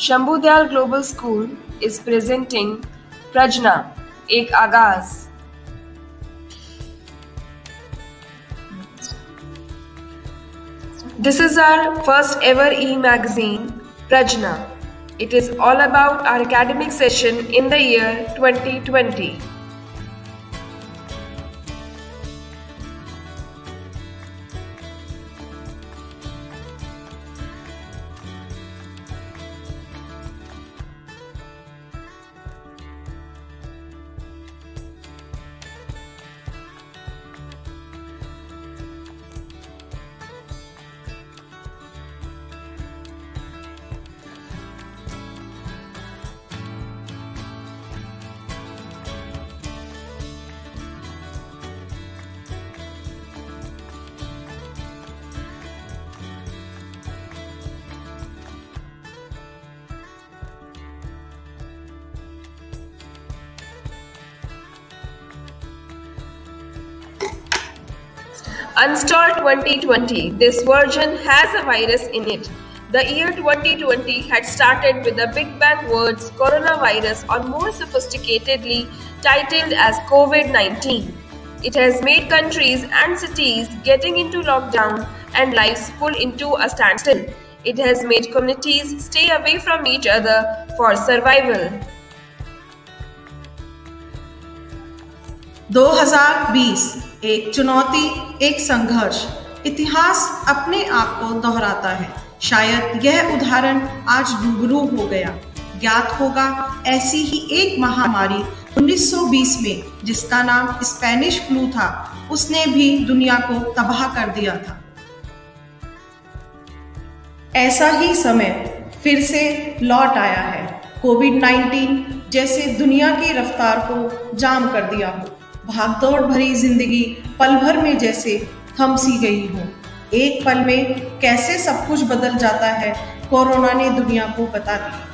Shambhudayal global school is presenting Prajna एक आगाज़ this is our first ever e magazine Prajna it is all about our academic session in the year 2020 Unstall 2020. This version has a virus in it. The year 2020 had started with the Big Bang words coronavirus or more sophisticatedly titled as COVID 19. It has made countries and cities getting into lockdown and lives pull into a standstill. It has made communities stay away from each other for survival. 2020 एक चुनौती, एक संघर्ष, इतिहास अपने आप को दोहराता है। शायद यह उदाहरण आज रूबरू हो गया। ज्ञात होगा, ऐसी ही एक महामारी 1920 में, जिसका नाम स्पेनिश फ्लू था, उसने भी दुनिया को तबाह कर दिया था। ऐसा ही समय फिर से लौट आया है। कोविड 19 जैसे दुनिया की रफ्तार को जाम कर दिया हो। भागदौड़ भरी ज़िंदगी पल भर में जैसे थम सी गई हो। एक पल में कैसे सब कुछ बदल जाता है, कोरोना ने दुनिया को बता दिया।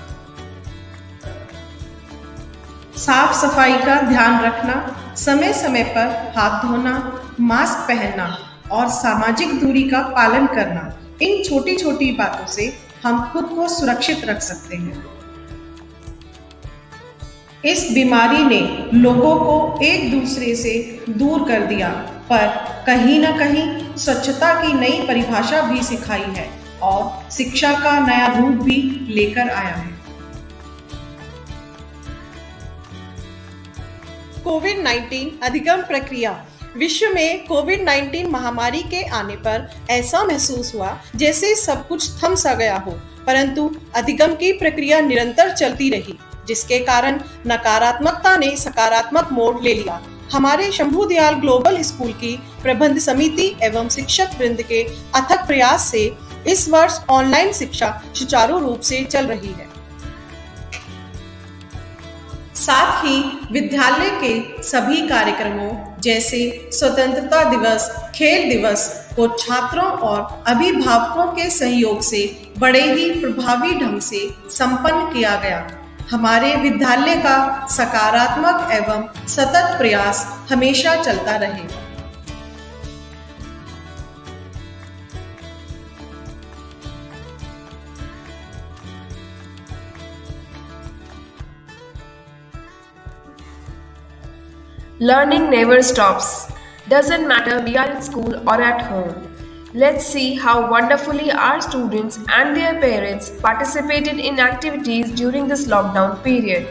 साफ़ सफ़ाई का ध्यान रखना, समय समय पर हाथ धोना, मास्क पहनना और सामाजिक दूरी का पालन करना, इन छोटी छोटी बातों से हम खुद को सुरक्षित रख सकते हैं। इस बीमारी ने लोगों को एक दूसरे से दूर कर दिया, पर कहीं ना कहीं स्वच्छता की नई परिभाषा भी सिखाई है और शिक्षा का नया रूप भी लेकर आया है। कोविड 19 अधिगम प्रक्रिया। विश्व में कोविड 19 महामारी के आने पर ऐसा महसूस हुआ जैसे सब कुछ थम सा गया हो, परंतु अधिगम की प्रक्रिया निरंतर चलती रही। जिसके कारण नकारात्मकता ने सकारात्मक मोड़ ले लिया। हमारे शंभु दयाल ग्लोबल स्कूल की प्रबंध समिति एवं शिक्षक वृंद के अथक प्रयास से इस वर्ष ऑनलाइन शिक्षा सुचारू रूप से चल रही है। साथ ही विद्यालय के सभी कार्यक्रमों जैसे स्वतंत्रता दिवस, खेल दिवस को छात्रों और अभिभावकों के सहयोग से बड़े ही प्रभावी ढंग से संपन्न किया गया। हमारे विद्यालय का सकारात्मक एवं सतत प्रयास हमेशा चलता रहेगा Learning never stops. Doesn't matter we are in school or at home. Let's see how wonderfully our students and their parents participated in activities during this lockdown period.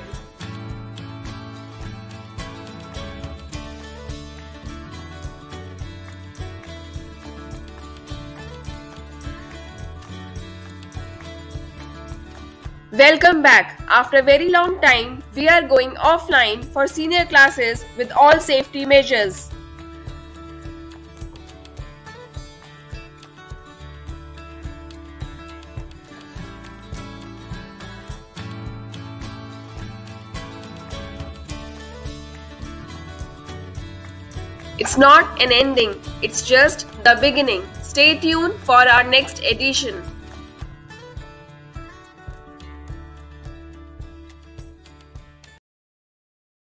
Welcome back. After a very long time, we are going offline for senior classes with all safety measures. It's not an ending, it's just the beginning. Stay tuned for our next edition.